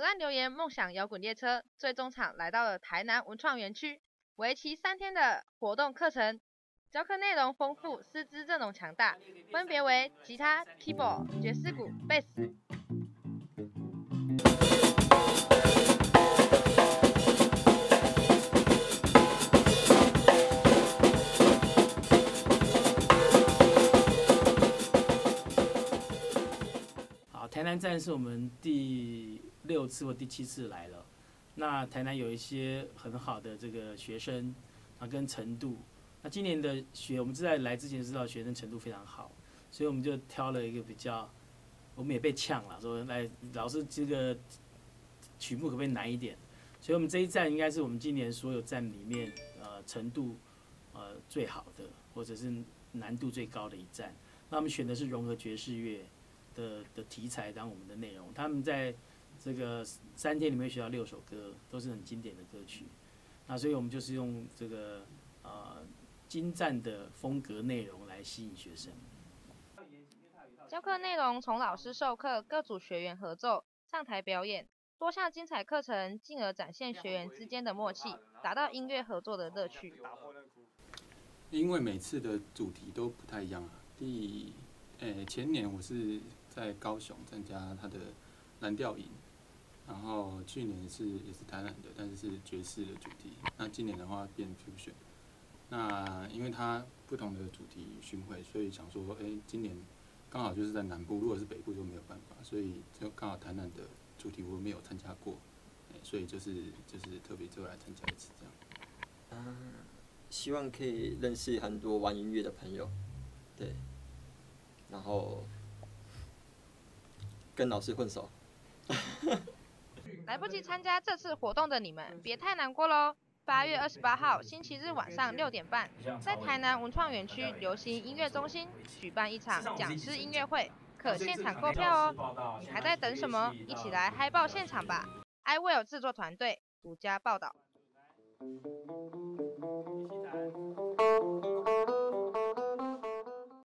河岸留言梦想摇滚列车最终场来到了台南文创园区，为期三天的活动课程，教课内容丰富，师资阵容强大，分别为吉他、keyboard、爵士鼓、贝斯。好，台南站是我们第六次或第七次来了。那台南有一些很好的这个学生啊，跟程度。那今年的学，我们是在来之前知道学生程度非常好，所以我们就挑了一个比较，我们也被呛了，说来老师这个曲目可不可以难一点？所以我们这一站应该是我们今年所有站里面呃程度呃最好的，或者是难度最高的一站。那我们选的是融合爵士乐的的题材当我们的内容，他们在这个三天里面学到六首歌，都是很经典的歌曲。那所以我们就是用这个呃精湛的风格内容来吸引学生。教课内容从老师授课，各组学员合奏，上台表演，多项精彩课程，进而展现学员之间的默契，达到音乐合作的乐趣。因为每次的主题都不太一样啊。第，诶、前年我是在高雄参加他的蓝调营，然后去年是也是台南的，但是是爵士的主题。那今年的话变 fusion。那因为它不同的主题巡回，所以想说，诶、今年刚好就是在南部，如果是北部就没有办法，所以就刚好台南的主题我没有参加过，诶所以就是就是特别就来参加一次这样。啊，希望可以认识很多玩音乐的朋友，对，然后跟老师混熟。来不及参加这次活动的你们，别太难过喽！八月二十八号星期日晚上六点半，在台南文创园区流行音乐中心举办一场讲师音乐会，可现场购票哦！你还在等什么？一起来嗨爆现场吧！I Will 制作团队独家报道。